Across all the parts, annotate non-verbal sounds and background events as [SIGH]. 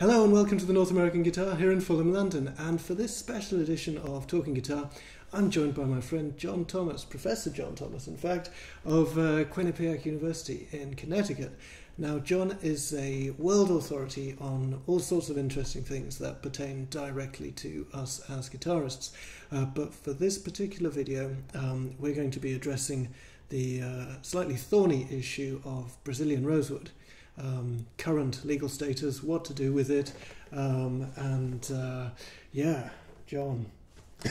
Hello and welcome to the North American Guitar here in Fulham, London. And for this special edition of Talking Guitar, I'm joined by my friend John Thomas, Professor John Thomas, in fact, of uh, Quinnipiac University in Connecticut. Now, John is a world authority on all sorts of interesting things that pertain directly to us as guitarists. Uh, but for this particular video, um, we're going to be addressing the uh, slightly thorny issue of Brazilian rosewood um, current legal status, what to do with it, um, and uh, yeah, John. [LAUGHS]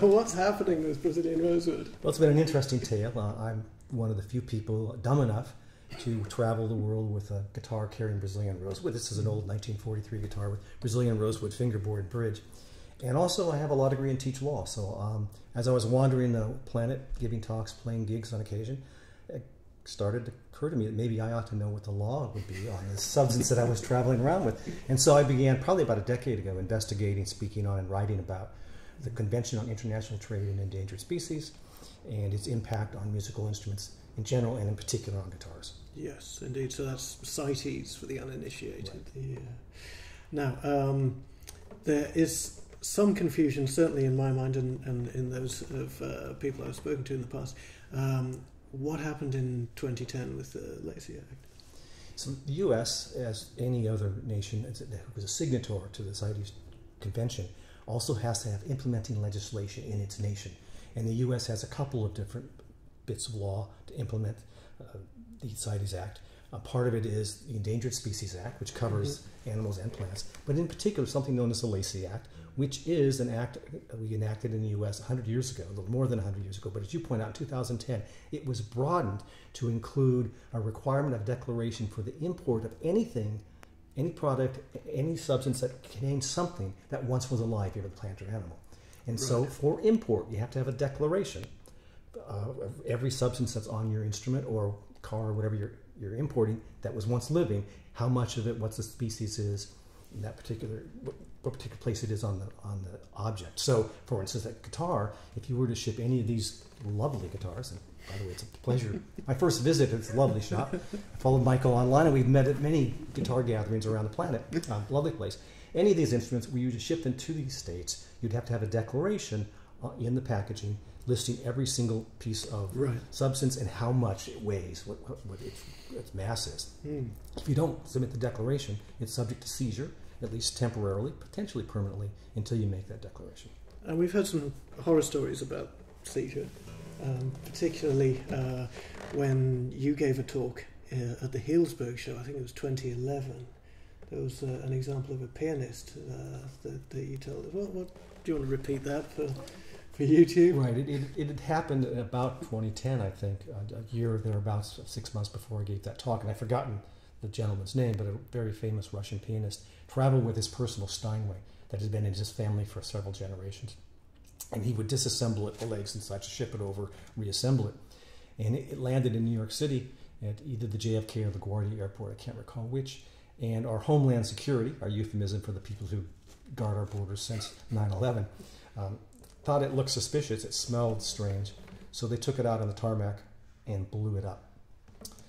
What's happening with Brazilian rosewood? Well, it's been an interesting tale. Uh, I'm one of the few people dumb enough to travel the world with a guitar carrying Brazilian rosewood. This is an old 1943 guitar with Brazilian rosewood fingerboard bridge. And also, I have a law degree and teach law. So, um, as I was wandering the planet, giving talks, playing gigs on occasion, I started to occur to me that maybe I ought to know what the law would be on the substance that I was traveling around with. And so I began probably about a decade ago investigating, speaking on, and writing about the Convention on International Trade in Endangered Species and its impact on musical instruments in general and in particular on guitars. Yes, indeed. So that's CITES for the uninitiated. Right. Yeah. Now, um, there is some confusion, certainly in my mind and, and in those of uh, people I've spoken to in the past, um, what happened in 2010 with the Lacey Act? So the U.S., as any other nation who was a signatory to the CITES Convention, also has to have implementing legislation in its nation. And the U.S. has a couple of different bits of law to implement uh, the CITES Act. Uh, part of it is the Endangered Species Act, which covers mm-hmm. animals and plants, but in particular something known as the Lacey Act, which is an act we enacted in the U.S. 100 years ago, a little more than 100 years ago. But as you point out, in 2010, it was broadened to include a requirement of declaration for the import of anything, any product, any substance that contains something that once was alive, either the plant or animal. And right. so for import, you have to have a declaration uh, of every substance that's on your instrument or car or whatever you're, you're importing that was once living, how much of it, what the species is, in that particular what particular place it is on the on the object. So, for instance, that guitar, if you were to ship any of these lovely guitars, and by the way, it's a pleasure. [LAUGHS] My first visit, it's a lovely shop. I followed Michael online, and we've met at many guitar gatherings around the planet. Uh, lovely place. Any of these instruments, were you to ship them to these states, you'd have to have a declaration uh, in the packaging listing every single piece of right. substance and how much it weighs, what, what, what its, its, mass is. Mm. If you don't submit the declaration, it's subject to seizure at least temporarily, potentially permanently, until you make that declaration. And we've heard some horror stories about seizure, um, particularly uh, when you gave a talk uh, at the Healdsburg show, I think it was 2011. There was uh, an example of a pianist uh, that, that, you told us. What, what, do you want to repeat that for, for YouTube? Right. It, it, it had happened about 2010, I think, a, year or thereabouts, six months before I gave that talk, and I've forgotten the gentleman's name, but a very famous Russian pianist, traveled with his personal Steinway that had been in his family for several generations. And he would disassemble it, the legs and such, ship it over, reassemble it. And it, it landed in New York City at either the JFK or the LaGuardia Airport, I can't recall which. And our Homeland Security, our euphemism for the people who guard our borders since 9 11, um, thought it looked suspicious. It smelled strange. So they took it out on the tarmac and blew it up.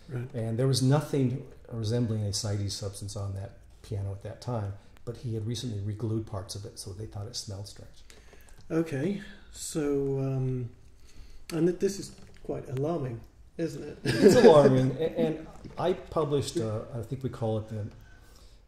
Right. And there was nothing resembling a CITES substance on that piano at that time, but he had recently reglued parts of it, so they thought it smelled strange. Okay, so um, and this is quite alarming, isn't it? it's alarming, [LAUGHS] and I published, uh, I think we call it the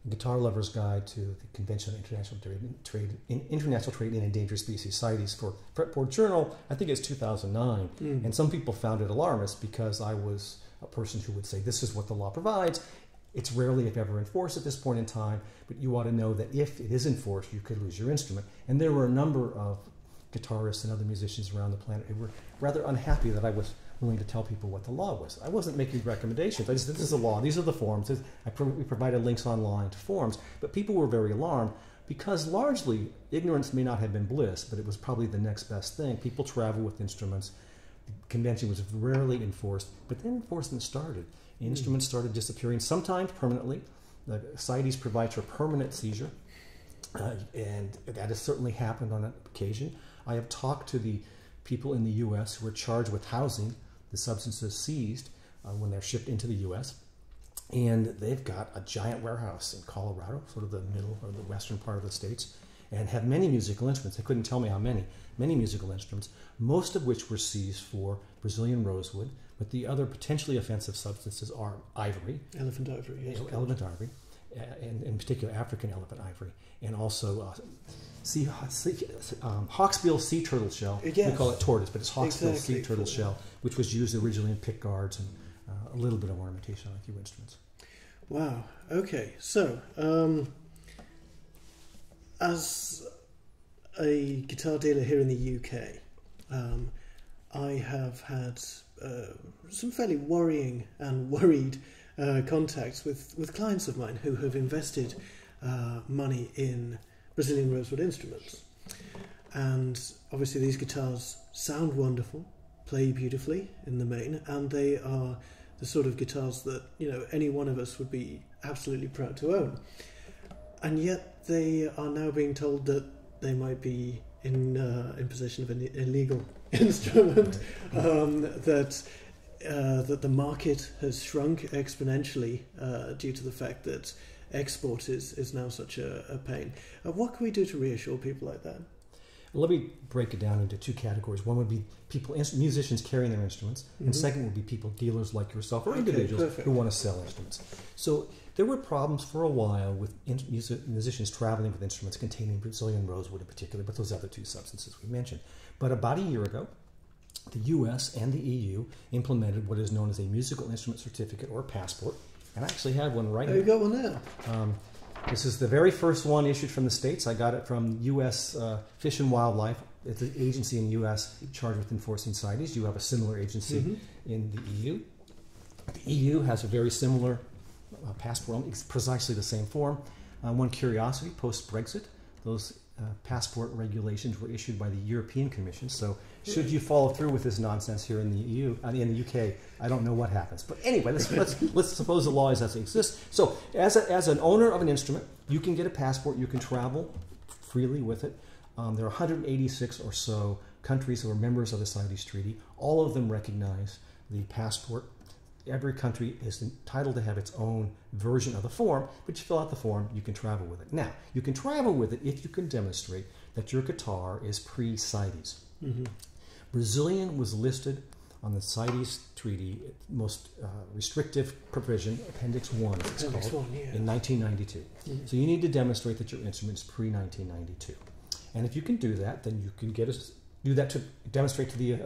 Guitar Lover's Guide to the Convention on International Trade, Trade in International Trade in Endangered Species CITES for Fretboard Journal. I think it's 2009, mm. and some people found it alarmist because I was a person who would say this is what the law provides. It's rarely, if ever, enforced at this point in time, but you ought to know that if it is enforced, you could lose your instrument. And there were a number of guitarists and other musicians around the planet who were rather unhappy that I was willing to tell people what the law was. I wasn't making recommendations. I just said, this is the law, these are the forms. I pro- we provided links online to forms, but people were very alarmed because largely ignorance may not have been bliss, but it was probably the next best thing. People travel with instruments The convention was rarely enforced, but then enforcement started. Hmm. Instruments started disappearing, sometimes permanently. The CITES provides for permanent seizure, uh, and that has certainly happened on occasion. I have talked to the people in the U.S. who are charged with housing the substances seized uh, when they're shipped into the U.S. And they've got a giant warehouse in Colorado, sort of the middle or the western part of the states, and have many musical instruments. They couldn't tell me how many, many musical instruments, most of which were seized for Brazilian rosewood, but the other potentially offensive substances are ivory, Elephant ivory, yes. elephant ivory, and in particular African elephant ivory, and also uh, sea, sea, um, hawksbill sea turtle shell. Yes. We call it tortoise, but it's hawksbill Exactly, sea turtle shell, which was used originally in pick guards and uh, a little bit of ornamentation on a few instruments. Wow. Okay. So, um, as a guitar dealer here in the UK, um, I have had uh, some fairly worrying and [LAUGHS] worried uh, contacts with, with clients of mine who have invested uh, money in Brazilian rosewood instruments. And obviously, these guitars sound wonderful, play beautifully in the main, and they are the sort of guitars that you know any one of us would be absolutely proud to own. And yet, they are now being told that they might be in uh, in possession of an illegal [LAUGHS] instrument. Um, that uh, that the market has shrunk exponentially uh, due to the fact that export is, is now such a, a pain. Uh, what can we do to reassure people like that? Let me break it down into two categories. One would be people, musicians carrying their instruments, and Mhm. second would be people, dealers like yourself or Okay, individuals perfect. who want to sell instruments. So there were problems for a while with in- music- musicians traveling with instruments containing Brazilian rosewood in particular, but those other two substances we mentioned. But about a year ago, the US and the EU implemented what is known as a musical instrument certificate or passport. And I actually have one right Oh, here. you go, one there. Um, this is the very first one issued from the states. I got it from U.S. Uh, Fish and Wildlife. It's an agency in the U.S. charged with enforcing CITES. You have a similar agency Mhm. in the EU. The EU has a very similar uh, passport. It's precisely the same form. Uh, one curiosity: post Brexit, those uh, passport regulations were issued by the European Commission. So, should you follow through with this nonsense here in the EU, uh, in the UK, I don't know what happens. But anyway, let's let's, [LAUGHS] let's suppose the law is as it exists. So, as a, as an owner of an instrument, you can get a passport. You can travel freely with it. Um, there are 186 or so countries who are members of the CITES Treaty. All of them recognize the passport every country is entitled to have its own version of the form, but you fill out the form, you can travel with it. Now, you can travel with it if you can demonstrate that your guitar is pre CITES. Mm-hmm. Brazilian was listed on the CITES Treaty, most uh, restrictive provision, Appendix 1, it's Appendix called, one, yeah. in 1992. Mhm. So you need to demonstrate that your instrument is pre 1992. And if you can do that, then you can get a, do that to demonstrate to the uh,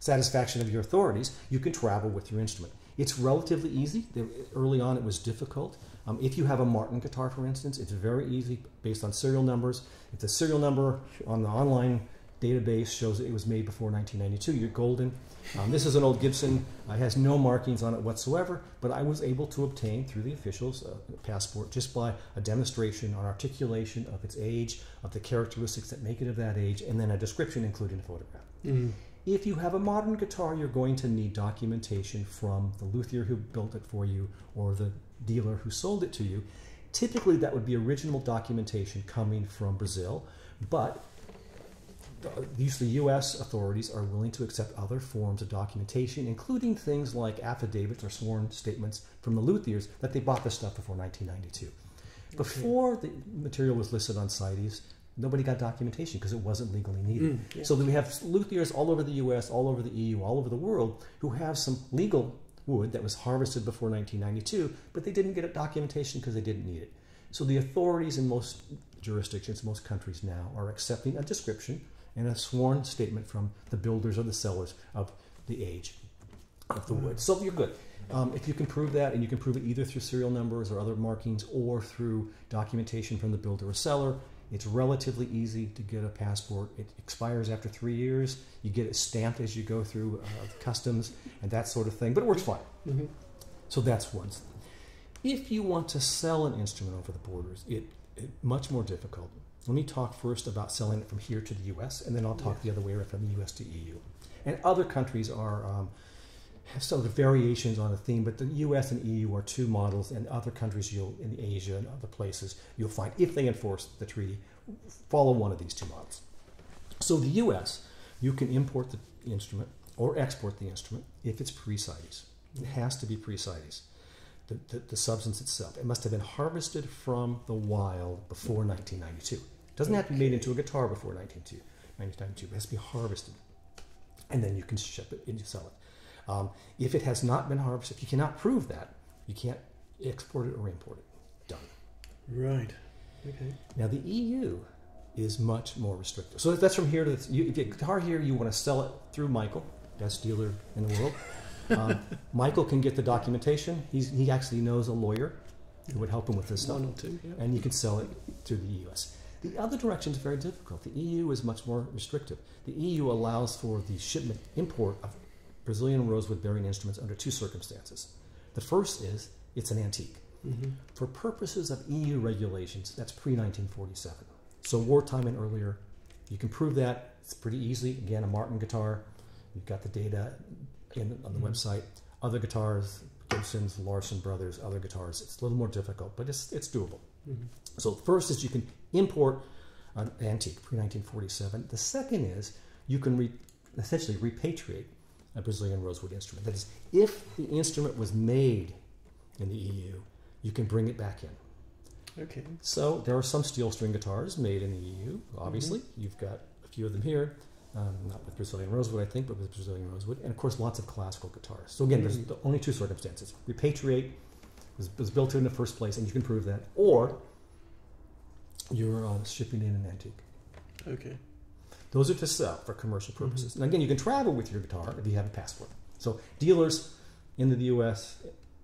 satisfaction of your authorities, you can travel with your instrument. It's relatively easy. Early on, it was difficult. Um, if you have a Martin guitar, for instance, it's very easy based on serial numbers. If the serial number on the online database shows that it was made before 1992, you're golden. Um, this is an old Gibson. Uh, it has no markings on it whatsoever, but I was able to obtain through the officials uh, a passport just by a demonstration on articulation of its age, of the characteristics that make it of that age, and then a description including a photograph. Mm. If you have a modern guitar, you're going to need documentation from the luthier who built it for you or the dealer who sold it to you. Typically, that would be original documentation coming from Brazil, but usually U.S. authorities are willing to accept other forms of documentation, including things like affidavits or sworn statements from the luthiers that they bought the stuff before 1992. Before the material was listed on CITES, nobody got documentation because it wasn't legally needed. Mm, yeah. So we have luthiers all over the U.S., all over the EU, all over the world who have some legal wood that was harvested before 1992, but they didn't get documentation because they didn't need it. So the authorities in most jurisdictions, most countries now, are accepting a description and a sworn statement from the builders or the sellers of the age of the wood. So you're good. Um, if you can prove that, and you can prove it either through serial numbers or other markings or through documentation from the builder or seller, it's relatively easy to get a passport. It expires after three years. You get it stamped as you go through uh, customs and that sort of thing, but it works fine. Mhm. So that's one. If you want to sell an instrument over the borders, it, it much more difficult. Let me talk first about selling it from here to the U.S., and then I'll talk Yes. the other way around from the U.S. to EU. And other countries are um, have sort of the variations on the theme, but the U.S. and EU are two models, and other countries you'll in Asia and other places you'll find if they enforce the treaty, follow one of these two models. So the U.S. you can import the instrument or export the instrument if it's pre-CITES. It has to be pre-CITES. the, the, the substance itself. It must have been harvested from the wild before 1992. It doesn't have to be made into a guitar before 1992. 1992. It has to be harvested, and then you can ship it and you sell it. Um, if it has not been harvested, if you cannot prove that, you can't export it or import it. Done. Right. Okay. Now the EU is much more restrictive. So that's from here to you, if you get a guitar here, you want to sell it through Michael, best dealer in the world. Um, [LAUGHS] Michael can get the documentation. He's, he actually knows a lawyer who would help him with this stuff, One or two. Yeah. and you can sell it to the US. The other direction is very difficult. The EU is much more restrictive. The EU allows for the shipment import of Brazilian rosewood bearing instruments under two circumstances. The first is it's an antique. Mm-hmm. For purposes of EU regulations, that's pre 1947. So, wartime and earlier, you can prove that. It's pretty easy. Again, a Martin guitar, you've got the data in, on the Mhm. website. Other guitars, Gibson's, Larson Brothers, other guitars, it's a little more difficult, but it's, it's doable. Mm-hmm. So, first is you can import an antique pre 1947. The second is you can re- essentially repatriate a Brazilian rosewood instrument. That is, if the instrument was made in the EU, you can bring it back in. Okay. So there are some steel string guitars made in the EU. Obviously, you've got a few of them here. Um, not with Brazilian rosewood, I think, but with Brazilian rosewood, and of course, lots of classical guitars. So again, there's Mhm. the only two circumstances: repatriate was, was built in the first place, and you can prove that, or you're uh, shipping in an antique. Okay. Those are to sell for commercial purposes. And again, you can travel with your guitar if you have a passport. So dealers into the U.S.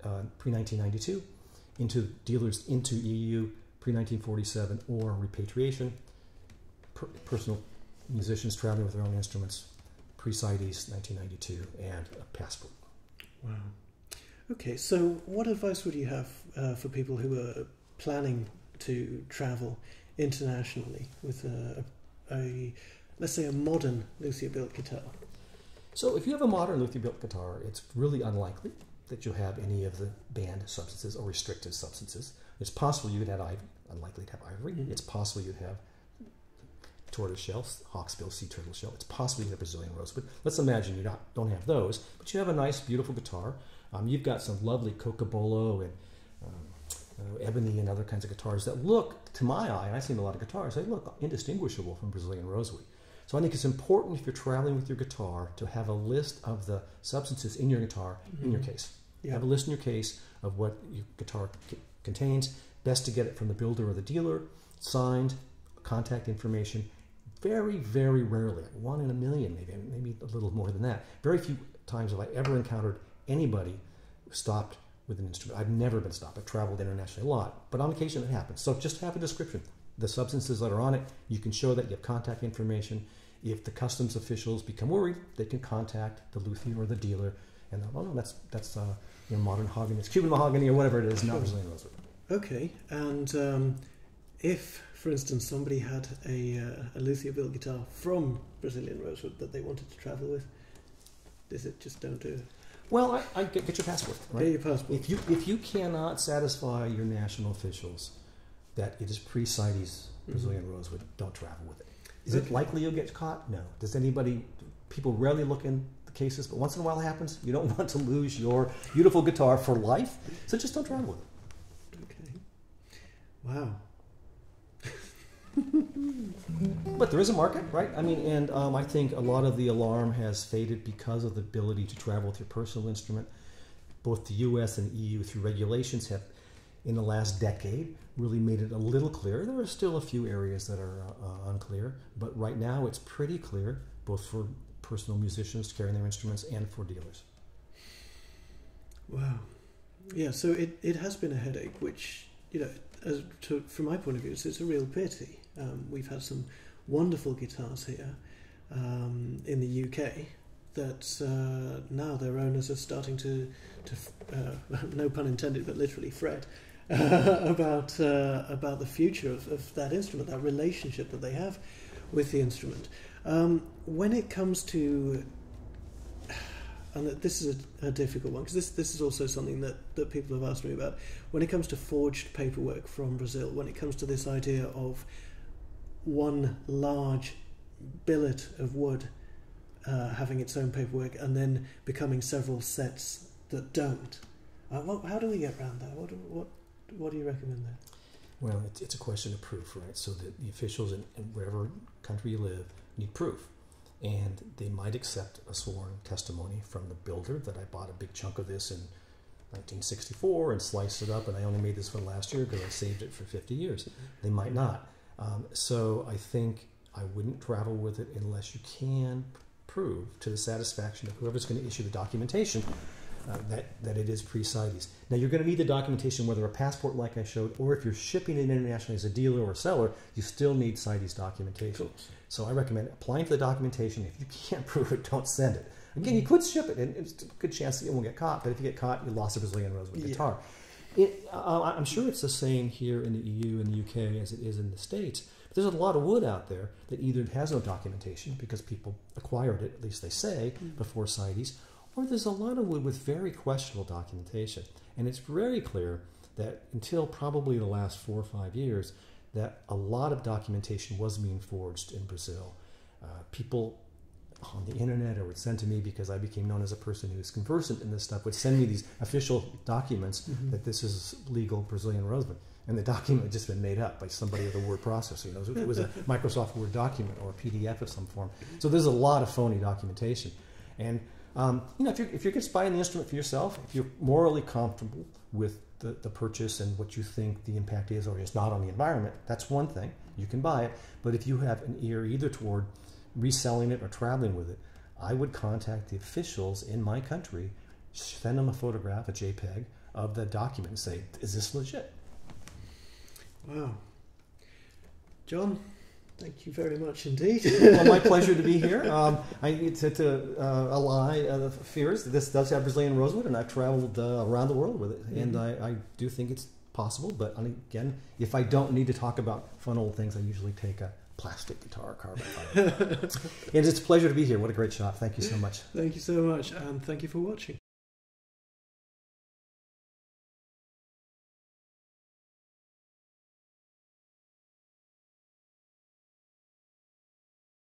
Uh, pre 1992, into dealers into EU pre 1947, or repatriation. Per- personal musicians traveling with their own instruments pre CITES 1992, and a passport. Wow. Okay, so what advice would you have uh, for people who are planning to travel internationally with a, a let's say, a modern luthier built guitar? So if you have a modern luthier built guitar, it's really unlikely that you'll have any of the banned substances or restricted substances. It's possible you'd have ivory, unlikely to have ivory. Mhm. It's possible you'd have tortoise shell, hawksbill, sea turtle shell. It's possible you'd have Brazilian rosewood. Let's imagine you not, don't have those, but you have a nice, beautiful guitar. Um, you've got some lovely cocobolo and um, uh, ebony and other kinds of guitars that look, to my eye, and I've seen a lot of guitars, they look indistinguishable from Brazilian rosewood. So I think it's important if you're traveling with your guitar to have a list of the substances in your guitar in your Mhm. case. Yeah. Have a list in your case of what your guitar c- contains. Best to get it from the builder or the dealer, signed, contact information. Very, very rarely, one in a million, maybe, maybe a little more than that. Very few times have I ever encountered anybody stopped with an instrument. I've never been stopped. I've traveled internationally a lot, but on occasion it happens. So just have a description. The substances that are on it, you can show that you have contact information. If the customs officials become worried, they can contact the luthier or the dealer, and oh no, that's that's uh, you know, modern mahogany, it's Cuban mahogany or whatever it is, not. Brazilian rosewood. Okay, and um, if, for instance, somebody had a, uh, a luthier built guitar from Brazilian rosewood that they wanted to travel with, is it just don't do it? Well, I, I get, get your passport. Right? Get your passport. If you if you cannot satisfy your national officials that it is pre-CITES Brazilian mm-hmm. rosewood, don't travel with it. Is it likely you'll get caught? No. Does anybody? People rarely look in the cases, but once in a while it happens. You don't [LAUGHS] want to lose your beautiful guitar for life, so just don't travel with it. Okay. Wow. [LAUGHS] But there is a market, right? I mean, and um, I think a lot of the alarm has faded because of the ability to travel with your personal instrument. Both the U.S. and EU, through regulations, have in the last decade really made it a little clearer. There are still a few areas that are uh, uh, unclear, but right now it's pretty clear, both for personal musicians carrying their instruments and for dealers. Wow. Yeah, so it, it has been a headache, which, you know, as to, from my point of view, it's, it's a real pity. Um, we've had some wonderful guitars here um, in the UK that uh, now their owners are starting to, to uh, [LAUGHS] no pun intended, but literally fret [LAUGHS] about, uh, about the future of, of that instrument, that relationship that they have with the instrument. Um, when it comes to [SIGHS] and this is a, a difficult one because this this is also something that, that people have asked me about when it comes to forged paperwork from Brazil when it comes to this idea of one large billet of wood uh, having its own paperwork and then becoming several sets that don't Uh, what, how do we get around that? What, what, what do you recommend there? Well, it's, it's a question of proof, right? So that the officials in, in whatever country you live need proof. And they might accept a sworn testimony from the builder that I bought a big chunk of this in 1964 and sliced it up, and I only made this one last year because I saved it for 50 years. They might not. Um, so I think I wouldn't travel with it unless you can prove to the satisfaction of whoever's going to issue the documentation uh, that, that it is pre-CITES. Now you're going to need the documentation whether a passport like I showed or if you're shipping it internationally as a dealer or a seller, you still need CITES documentation. So I recommend applying for the documentation. If you can't [LAUGHS] prove it, don't send it. Again, you could ship it, and it's a good chance that you won't get caught. But if you get caught, you lost a Brazilian rosewood Yeah. guitar. It, uh, I'm sure it's the same here in the EU and the UK as it is in the States. But there's a lot of wood out there that either has no documentation because people acquired it, at least they say, before CITES, or there's a lot of wood with very questionable documentation. And it's very clear that until probably the last four or five years, that a lot of documentation was being forged in Brazil. Uh, people on the internet or would send to me because I became known as a person who's conversant in this stuff would send me these official documents Mm-hmm. that this is legal Brazilian rosewood. And the document had just been made up by somebody with a word processor. You know, it was a [LAUGHS] Microsoft Word document or a PDF of some form. So there's a lot of phony documentation. And um, you know, if you're, if you're just buying the instrument for yourself, if you're morally comfortable with the, the purchase and what you think the impact is or is not on the environment, that's one thing. You can buy it. But if you have an ear either toward reselling it or traveling with it, I would contact the officials in my country, send them a photograph, a JPEG of the document, and say, "Is this legit?" Wow. John, thank you very much indeed. well, my [LAUGHS] pleasure to be here. Um, I need to, to uh, allay uh, the fears. This does have Brazilian rosewood, and I've traveled uh, around the world with it, and I, I do think it's possible. But again, if I don't need to talk about fun old things, I usually take a plastic guitar carbon fiber. [LAUGHS] and it's a pleasure to be here. What a great shot! Thank you so much. thank you so much, and thank you for watching.